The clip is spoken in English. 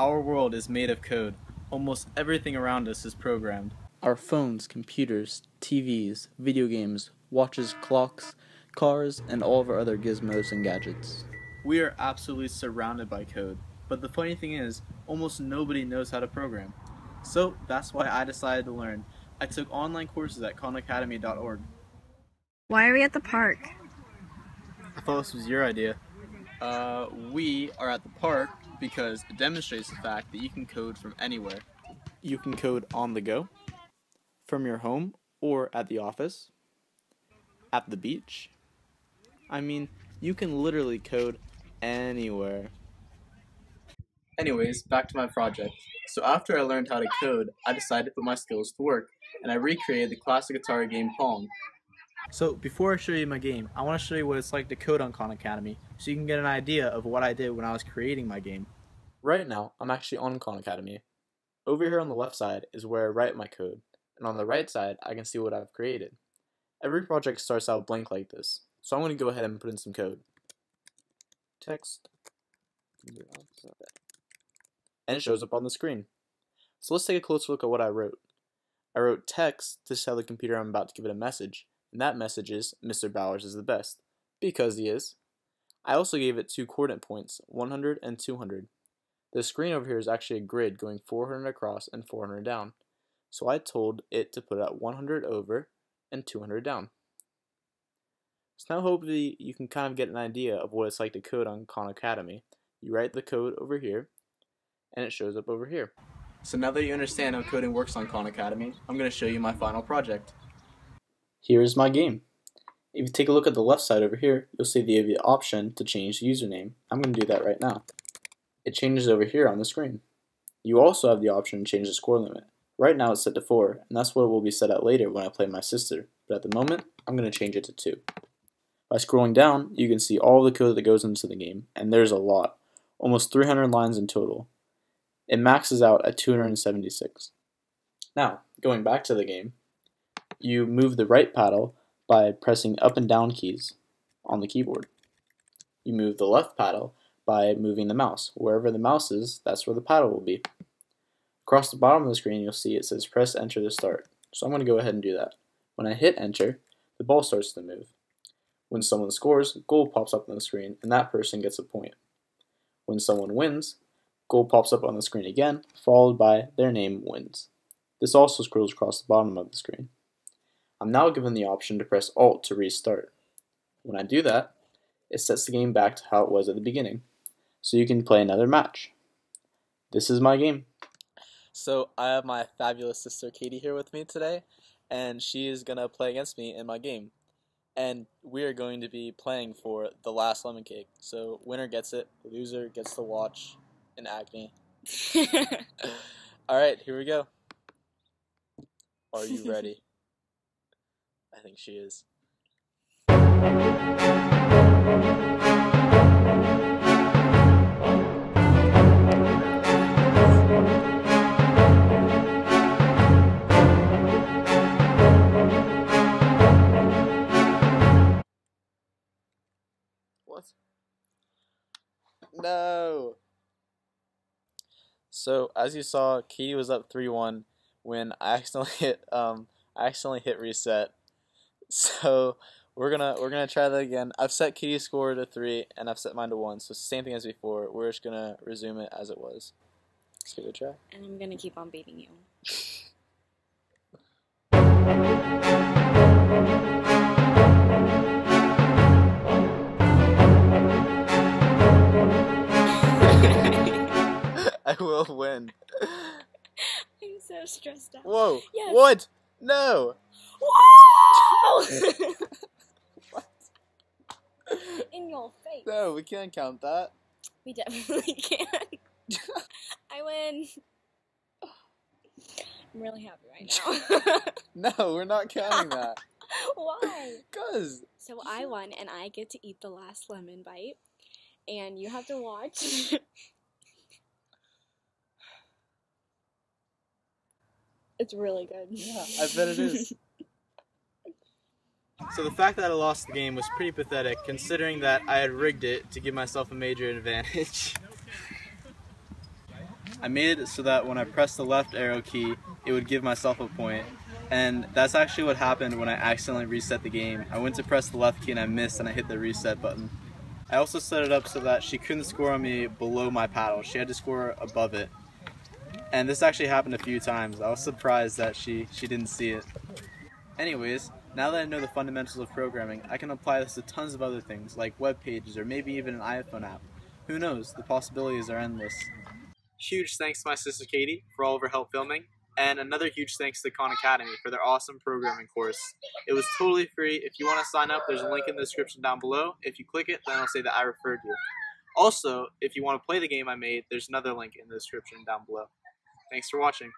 Our world is made of code. Almost everything around us is programmed. Our phones, computers, TVs, video games, watches, clocks, cars, and all of our other gizmos and gadgets. We are absolutely surrounded by code. But the funny thing is, almost nobody knows how to program. So that's why I decided to learn. I took online courses at khanacademy.org. Why are we at the park? I thought this was your idea. Uh, we are at the park because it demonstrates the fact that you can code from anywhere. You can code on the go, from your home, or at the office, at the beach. I mean, you can literally code anywhere. Anyways, back to my project. So after I learned how to code, I decided to put my skills to work, and I recreated the classic Atari game Pong. So before I show you my game, I want to show you what it's like to code on Khan Academy, so you can get an idea of what I did when I was creating my game. Right now, I'm actually on Khan Academy. Over here on the left side is where I write my code, and on the right side, I can see what I've created. Every project starts out blank like this, so I'm going to go ahead and put in some code. Text and it shows up on the screen. So let's take a closer look at what I wrote. I wrote text to tell the computer I'm about to give it a message, and that message is Mr. Bowers is the best, because he is. I also gave it two coordinate points, 100 and 200. The screen over here is actually a grid going 400 across and 400 down, so I told it to put at 100 over and 200 down. So now hopefully you can kind of get an idea of what it's like to code on Khan Academy. You write the code over here, and it shows up over here. So now that you understand how coding works on Khan Academy, I'm going to show you my final project. Here's my game. If you take a look at the left side over here, you'll see the option to change the username. I'm going to do that right now. It changes over here on the screen. You also have the option to change the score limit. Right now it's set to 4, and that's what it will be set at later when I play my sister, but at the moment, I'm going to change it to 2. By scrolling down, you can see all the code that goes into the game, and there's a lot, almost 300 lines in total, it maxes out at 276. Now, going back to the game, you move the right paddle by pressing up and down keys on the keyboard. You move the left paddle by moving the mouse. Wherever the mouse is, that's where the paddle will be. Across the bottom of the screen, you'll see it says press enter to start. So I'm going to go ahead and do that. When I hit enter, the ball starts to move. When someone scores, goal pops up on the screen, and that person gets a point. When someone wins, goal pops up on the screen again, followed by their name wins. This also scrolls across the bottom of the screen. I'm now given the option to press Alt to restart. When I do that, it sets the game back to how it was at the beginning, so you can play another match. This is my game. So I have my fabulous sister Katie here with me today, and she is going to play against me in my game. And we are going to be playing for the last lemon cake. So winner gets it, loser gets to watch and acne. All right, here we go. Are you ready? I think she is. What? No. So as you saw, Katie was up three one when I accidentally hit um I accidentally hit reset. So we're gonna we're gonna try that again. I've set Katie's score to three and I've set mine to one, so same thing as before. We're just gonna resume it as it was. Let's give it a try. And I'm gonna keep on beating you. I will win. I'm so stressed out. Whoa. Yes. What? No. Whoa! What? In your face. No, we can't count that. We definitely can't. I win. I'm really happy right now. No, we're not counting that. Why? Cause So I won, and I get to eat the last lemon bite, and you have to watch. it's really good. Yeah, I bet it is. So the fact that I lost the game was pretty pathetic, considering that I had rigged it to give myself a major advantage. I made it so that when I pressed the left arrow key, it would give myself a point. And that's actually what happened when I accidentally reset the game. I went to press the left key and I missed and I hit the reset button. I also set it up so that she couldn't score on me below my paddle. She had to score above it. And this actually happened a few times. I was surprised that she, she didn't see it. Anyways, now that I know the fundamentals of programming, I can apply this to tons of other things, like web pages or maybe even an iPhone app. Who knows, the possibilities are endless. Huge thanks to my sister Katie for all of her help filming, and another huge thanks to Khan Academy for their awesome programming course. It was totally free. If you want to sign up, there's a link in the description down below. If you click it, then it'll say that I referred you. Also, if you want to play the game I made, there's another link in the description down below. Thanks for watching.